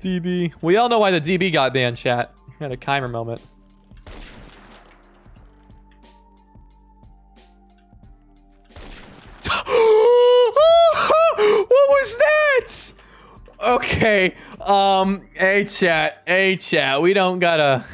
DB. We all know why the DB got banned, chat. We had a Keimer moment. what was that? Okay. Um, hey chat, hey chat. We don't gotta